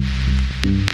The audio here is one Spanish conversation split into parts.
Música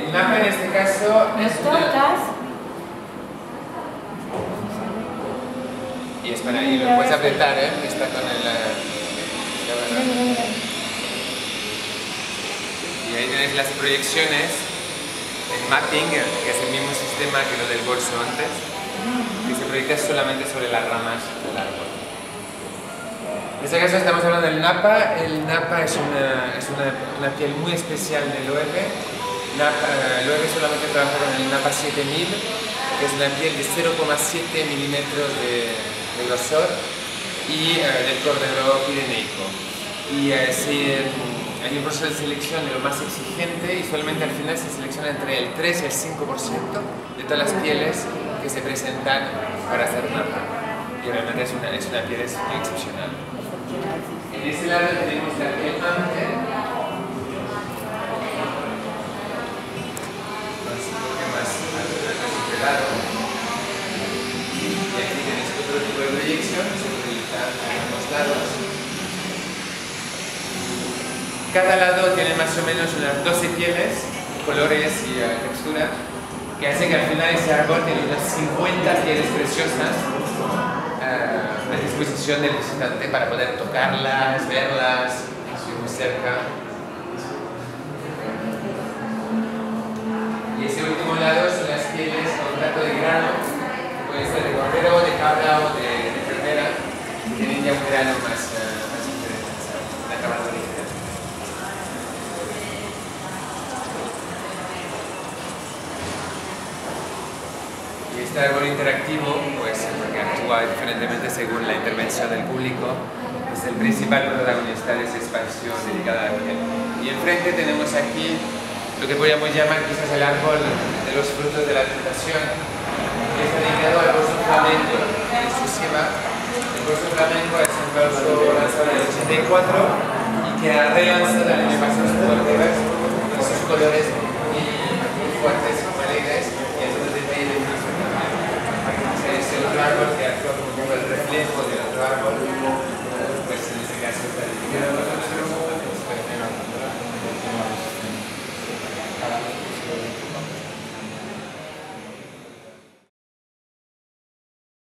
El mapa en este caso es una... Y espera, y lo puedes apretar, ¿eh? Está con el... eh. Y ahí tenéis las proyecciones, el mapping, que es el mismo sistema que lo del bolso antes, que se proyecta solamente sobre las ramas del árbol. En este caso estamos hablando del napa. El napa es una, es una, una piel muy especial del Loewe. Napa, eh, Loewe solamente trabaja con el napa 7000, que es una piel de 0,7 milímetros de, de grosor y eh, del cordero pireneico. Y eh, se, mm, hay un proceso de selección de lo más exigente y solamente al final se selecciona entre el 3 y el 5% de todas las pieles que se presentan para hacer napa. Y realmente es una, es una piel excepcional. En ese lado tenemos la piel ante. Cada lado tiene más o menos unas 12 pieles, colores y eh, textura, que hace que al final ese árbol tiene unas 50 pieles preciosas eh, a disposición del visitante para poder tocarlas, verlas, muy cerca. Y ese último lado son las pieles con trato de grano, puede ser de cordero, de cabra o de, de que tienen ya un grano más diferenciado, un acabado diferente. Y este árbol interactivo, pues, porque actúa diferentemente según la intervención del público, es el principal protagonista de esa expansión dedicada a la. Y enfrente tenemos aquí lo que podríamos llamar quizás el árbol de los frutos de la tentación, que está dedicado al bolso flamenco en su cima. El bolso flamenco es un bolso lanzado en el 84 y que ha relanzado el año pasado con sus colores embargo, pues en este caso está